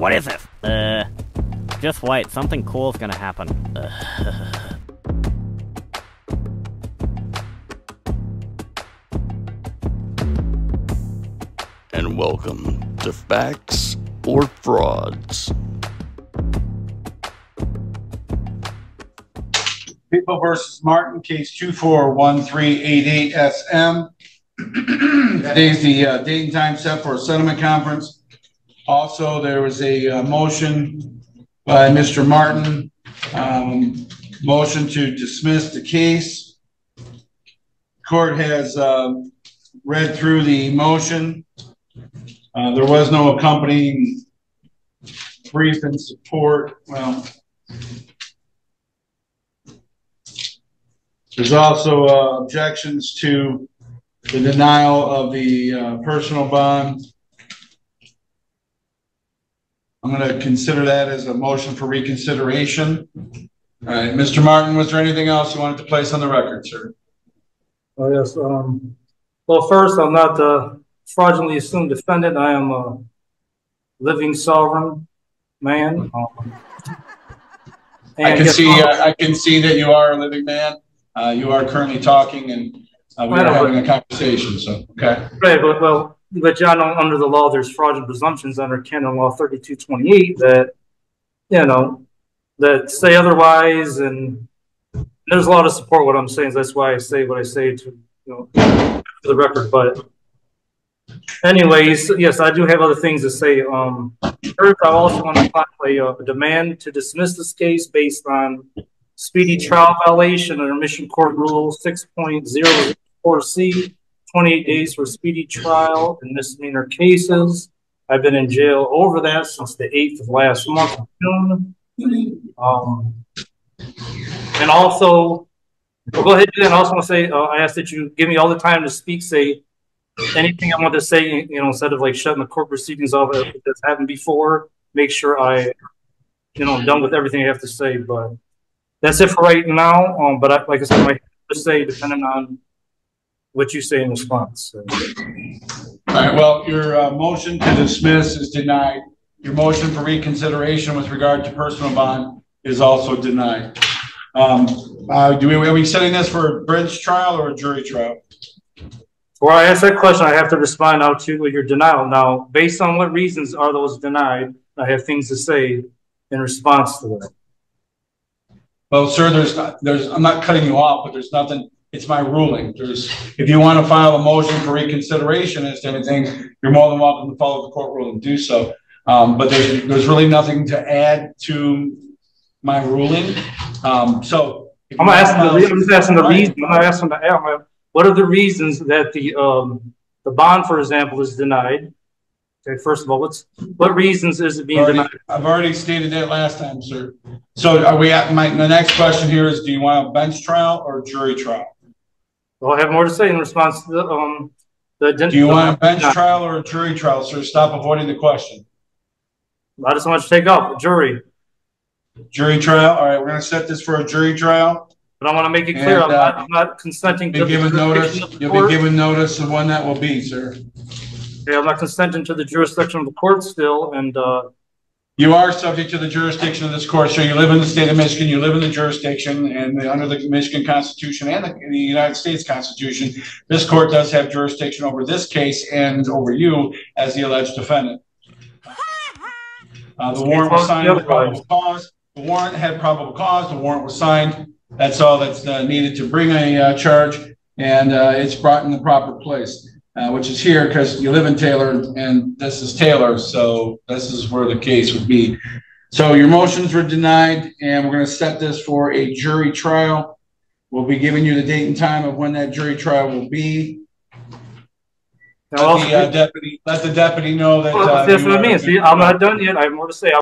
What is this? Uh, just wait. Something cool's gonna happen. Uh, and welcome to Facts or Frauds. People versus Martin, case 241388SM. Today's the uh, date and time set for a settlement conference. Also, there was a uh, motion by Mr. Martin, um, motion to dismiss the case. Court has um, read through the motion. Uh, There was no accompanying brief in support, well, There's also uh, objections to the denial of the uh, personal bond. I'm going to consider that as a motion for reconsideration. All right, Mr. Martin, was there anything else you wanted to place on the record, sir? Oh, yes, um, well, first, I'm not the fraudulently assumed defendant. I am a living sovereign man. um, I can see, uh, I can see that you are a living man. Uh, You are currently talking and uh, we are having a conversation, so, okay. Right, but, well, but John, un- under the law, there's fraudulent presumptions under canon law thirty-two twenty-eight that, you know, that say otherwise and there's a lot of support what I'm saying. That's why I say what I say to, you know, for the record, but anyways, yes, I do have other things to say. Um, first, I also want to file a, uh, demand to dismiss this case based on speedy trial violation under Michigan Court Rule six point zero four C, twenty-eight days for speedy trial in misdemeanor cases. I've been in jail over that since the eighth of last month, June. Um, and also, go ahead, and I also want to say, uh, I ask that you give me all the time to speak, say anything I want to say, you know, instead of like shutting the court proceedings off that's happened before, make sure I, you know, I'm done with everything I have to say, but that's it for right now. Um, but I, like I said, I to say depending on what you say in response. All right, well, your uh, motion to dismiss is denied. Your motion for reconsideration with regard to personal bond is also denied. Um, uh, do we, are we setting this for a bench trial or a jury trial? Before I ask that question, I have to respond now to your denial. Now, based on what reasons are those denied? I have things to say in response to that. Well, sir, there's, not- there's, I'm not cutting you off, but there's nothing, it's my ruling. There's, if you want to file a motion for reconsideration as to anything, you're more than welcome to follow the court rule and do so. Um, but there's, there's really nothing to add to my ruling. Um, so. I'm not asking the, I'm just asking the reason, I'm not asking the, I'm what are the reasons that the, um, the bond, for example, is denied? Okay, first of all, what's, what reasons is it being Already- denied? I've already stated that last time, sir. So are we at, my, the next question here is, do you want a bench trial or jury trial? Well, I have more to say in response to the, um, the. Do you want a bench trial or a jury trial, sir? Stop avoiding the question. I just want to take off, jury, Jury trial, all right, we're gonna set this for a jury trial. but I want to make it clear, I'm not, uh, I'm not consenting to. Given notice, you'll be given notice of when that will be, sir. Okay, I'm not consenting to the jurisdiction of the court still, and, uh, You are subject to the jurisdiction of this court, so You live in the state of Michigan, you live in the jurisdiction and under the Michigan Constitution and the, the United States Constitution. This court does have jurisdiction over this case and over you as the alleged defendant. Uh, the warrant was signed with probable cause. The warrant had probable cause. The warrant was signed. That's all that's uh, needed to bring a uh, charge. And uh, it's brought in the proper place, uh, which is here because you live in Taylor and this is Taylor. So this is where the case would be. So your motions were denied and we're going to set this for a jury trial. We'll be giving you the date and time of when that jury trial will be. now also. Let the uh, deputy, let the deputy know that. Well, uh, That's what I mean, see, I'm not done yet, I have more to say.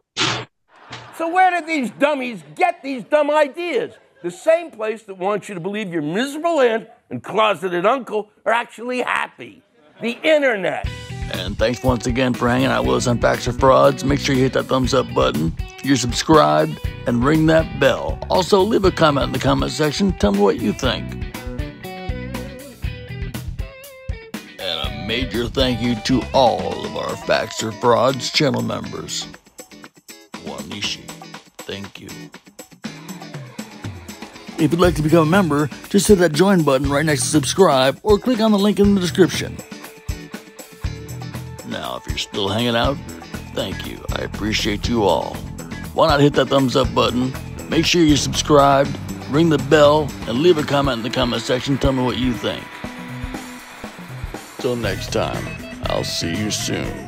So where did these dummies get these dumb ideas? The same place that wants you to believe your miserable aunt and closeted uncle are actually happy the internet. And thanks once again for hanging out with us on Facts or Frauds. Make sure you hit that thumbs up button. You're subscribed and ring that bell. Also, leave a comment in the comment section. Tell me what you think. And a major thank you to all of our Facts or Frauds channel members. Wanishi, thank you. If you'd like to become a member, just hit that join button right next to subscribe or click on the link in the description. Now, if you're still hanging out, thank you. I appreciate you all. Why not hit that thumbs up button? Make sure you're subscribed, ring the bell, and leave a comment in the comment section. Tell me what you think. Till next time, I'll see you soon.